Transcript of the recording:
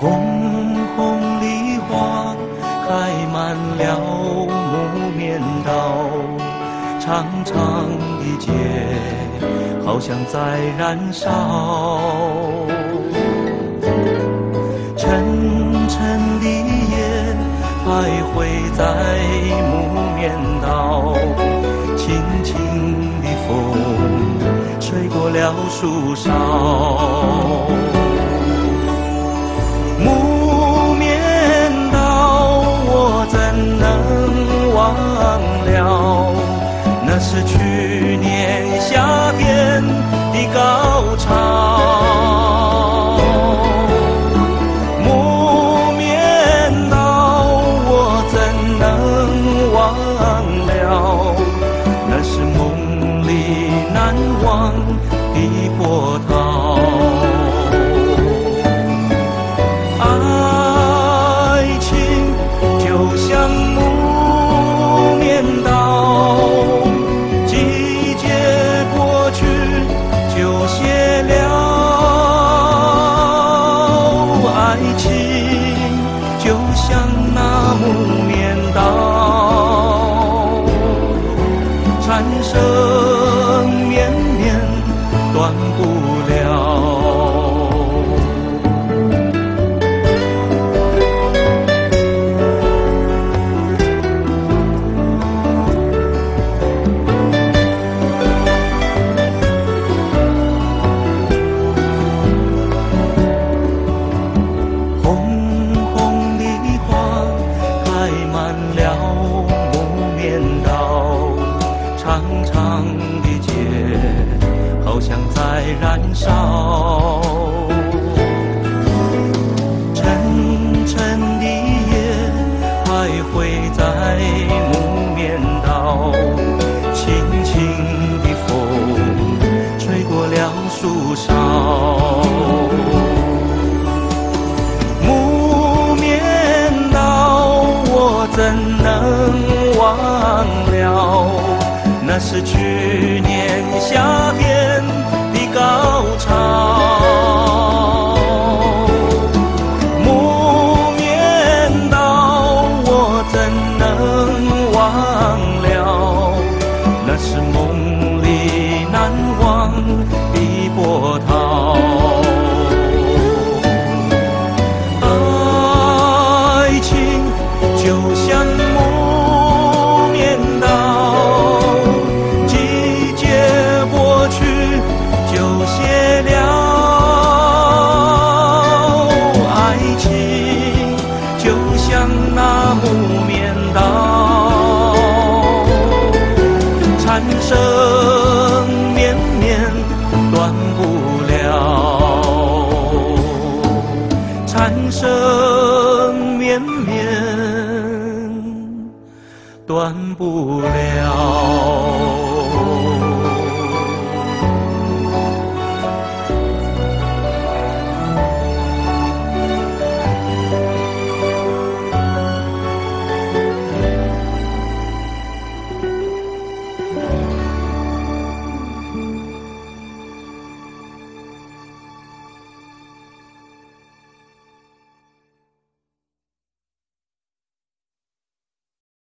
红红的花开满了木棉道长长的街好像在燃烧。沉沉的夜徘徊在木棉道轻轻的风吹过了树梢是去年夏天的高潮，木棉道我怎能忘了？那是梦里难忘的波涛。在燃烧沉沉的夜徘徊在木棉道轻轻的风吹过了树梢木棉道我怎能忘了那是去怎能忘了？那是梦里难忘的波涛。爱情就像。生绵绵断不了。